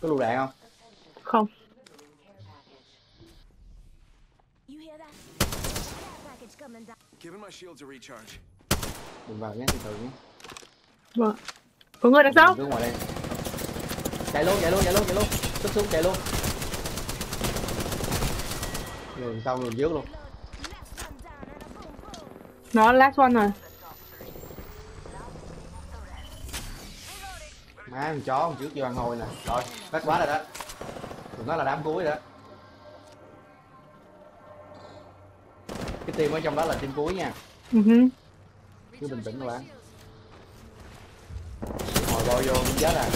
có lựu đạn không Không. Đừng vào nhé từ từ nhé Vâng. Có người đằng sau. cứ ngoài đây chạy luôn chạy luôn chạy luôn chạy luôn xuất xuống chạy luôn người sau người trước luôn. Nó last one rồi. Má con chó con trước vô ăn hồi nè. Rồi hết quá rồi đó. Đừng nói là đám cuối rồi đó. Cái team ở trong đó là team cuối nha. Hứ. cứ bình tĩnh các bạn hồi bo vô cũng chết à.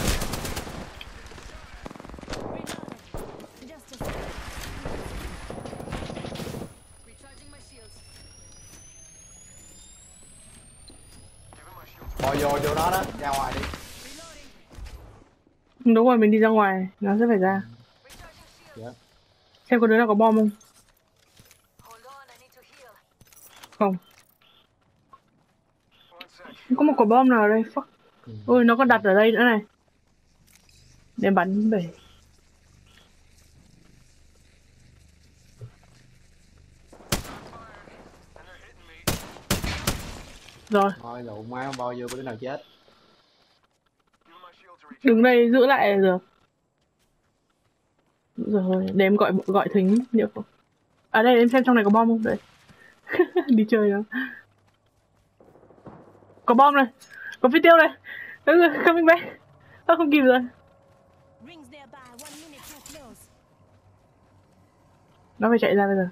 Bo vô vô đó đó. Ra ngoài đi Đúng rồi, mình đi ra ngoài. Nó sẽ phải ra. dạ Xem có đứa nào có bom không? Không. Có một quả bom nào ở đây. Fuck. Ừ. Ôi, nó còn đặt ở đây nữa này. Để bắn bể. Me. Rồi, thôi lộn má bo vô có đứa nào chết đứng đây giữ lại được. Rồi, để em gọi gọi thính liệu không? À đây, em xem trong này có bom không? Đây. đi chơi đó. Có bom này. Có phi tiêu này. Ừ, coming back. Ơ, không kịp rồi. Nó phải chạy ra bây giờ.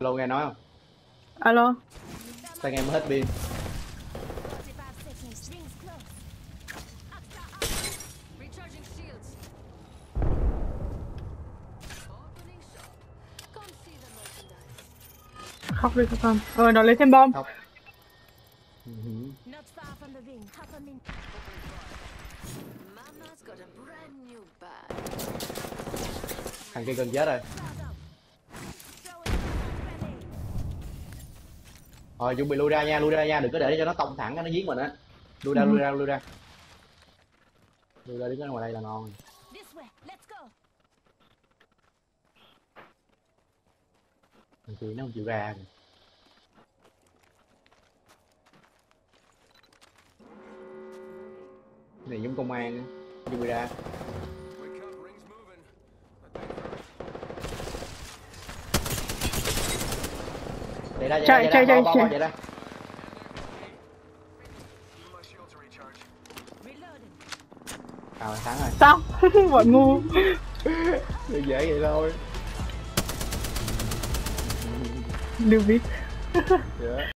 lâu nghe nói không Alo. Sao nghe em hết pin 45 seconds. Rings close. Recharging shields. Opening shop. Come see the merchandise. Khóc đi các con. Ờ, nó lấy thêm bom. Ừ bag. thằng kia gần chết rồi rồi chuẩn bị lui ra nha lui ra nha đừng có để cho nó tông thẳng nó giết mình á. Lui ra Ừ. lui ra lui ra. Lui ra đứng ở ngoài đây là ngon. Thằng kia nó không chịu ra. Kìa. Cái này giống công an á chuẩn bị ra chạy ra Chạy, chạy ra chạy, rồi Sao? Bọn ngu. dễ dễ vậy thôi Lưu biết. dạ